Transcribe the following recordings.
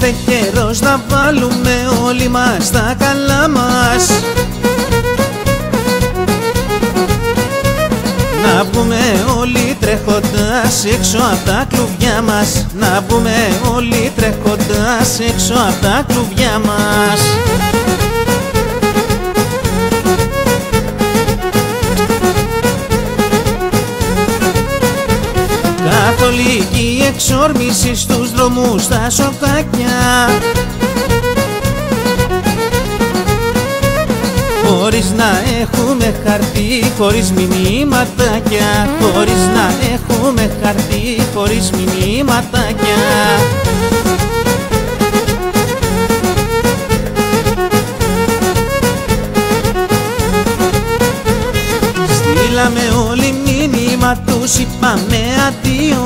Ήρθε καιρός να βάλουμε όλοι μας τα καλά μας. Να μπούμε όλοι τρέχοντας έξω από τα κλουβιά μας. Να μπούμε όλοι τρέχοντας έξω από τα κλουβιά μας Καθολική εξόρμηση στους δρόμους στα σοκάκια. Χωρίς να έχουμε χαρτί, χωρίς μηνύματάκια. Χωρίς να έχουμε χαρτί, χωρίς μηνύματάκια. Στείλαμε όλοι μήνυμα, τους είπαμε αντίο.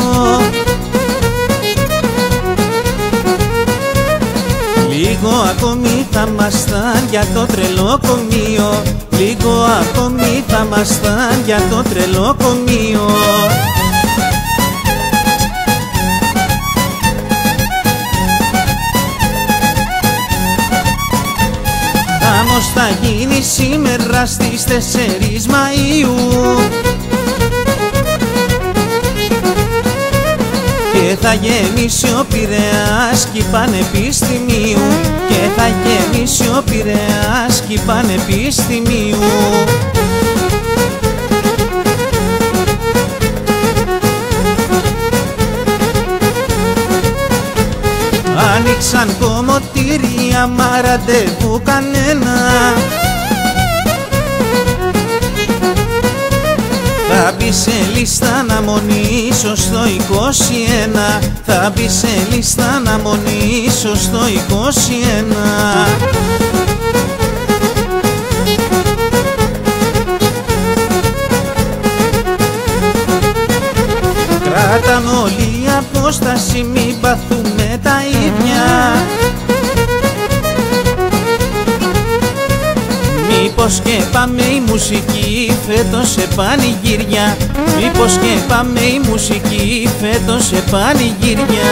Λίγο ακόμη θα μασταν για το τρελό κομείο Λίγο ακόμη θα μασταν για το τρελό κομείο Γάμος θα γίνει σήμερα στις 4 Μαΐου Και θα γεμίσει ο Πειραιάς κι πανεπιστημίου. Και θα γεμίσει ο Πειραιάς κι πανεπιστημίου. Άνοιξαν κομμωτήρια μα ραντεβού κανένα Θα μπει σε λίστα αναμονήσω στο 21 Θα μπει σε λίστα αναμονήσω στο 21 Κράταν όλοι απόσταση μην παθούμε τα ίδια Μήπως και πάμε η μουσική φέτος σε πανηγύρια. Μήπως και πάμε η μουσική φέτος σε πανηγύρια